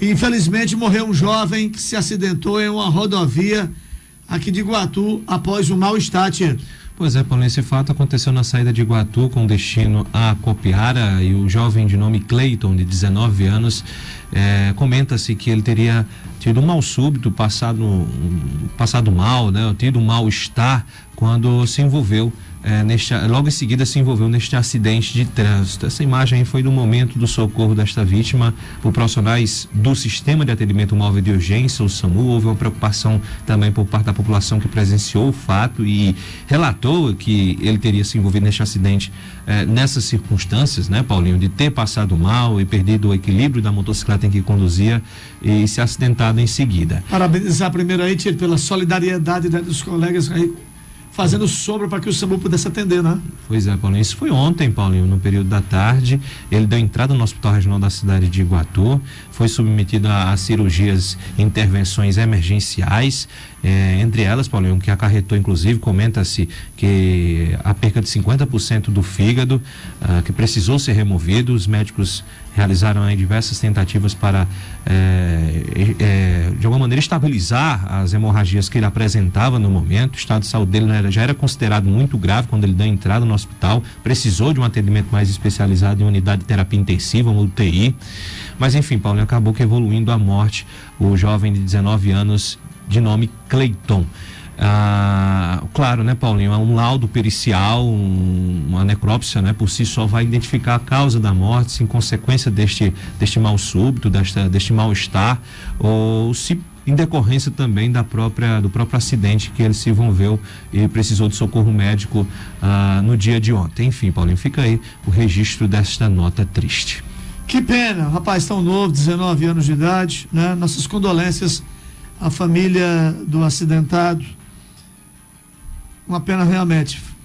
Infelizmente morreu um jovem que se acidentou em uma rodovia aqui de Iguatu após um mal-estar. Pois é, Paulo, esse fato aconteceu na saída de Iguatu com destino a Copiara e o jovem de nome Clayton, de 19 anos, é, comenta-se que ele teria tido um mal súbito, passado, passado mal, né, tido um mal-estar quando se envolveu é, neste, logo em seguida se envolveu neste acidente de trânsito. Essa imagem foi do momento do socorro desta vítima por profissionais do Sistema de Atendimento Móvel de Urgência, o SAMU. Houve uma preocupação também por parte da população que presenciou o fato e relatou que ele teria se envolvido neste acidente é, nessas circunstâncias, né, Paulinho, de ter passado mal e perdido o equilíbrio da motocicleta em que conduzia e se acidentado em seguida. Parabenizar Tio, pela solidariedade né, dos colegas aí fazendo sombra para que o SAMU pudesse atender, né? Pois é, Paulinho. Isso foi ontem, Paulinho, no período da tarde. Ele deu entrada no Hospital Regional da cidade de Iguatu, foi submetido a, a cirurgias intervenções emergenciais, eh, entre elas, Paulinho, que acarretou, inclusive, comenta-se que a perca de 50% do fígado, ah, que precisou ser removido. Os médicos realizaram aí, diversas tentativas para, é, é, de alguma maneira, estabilizar as hemorragias que ele apresentava no momento. O estado de saúde dele era, já era considerado muito grave quando ele deu entrada no hospital, precisou de um atendimento mais especializado em unidade de terapia intensiva, uma UTI. Mas, enfim, Paulo, acabou que evoluindo à morte o jovem de 19 anos, de nome Cleiton. Ah, claro, né, Paulinho? É um laudo pericial, um, uma necrópsia, né, por si só vai identificar a causa da morte, se em consequência deste, deste mal súbito, desta, deste mal-estar, ou se em decorrência também da própria, do próprio acidente que ele se envolveu e precisou de socorro médico ah, no dia de ontem. Enfim, Paulinho, fica aí o registro desta nota triste. Que pena, rapaz tão novo, 19 anos de idade, né? Nossas condolências à família do acidentado uma pena realmente.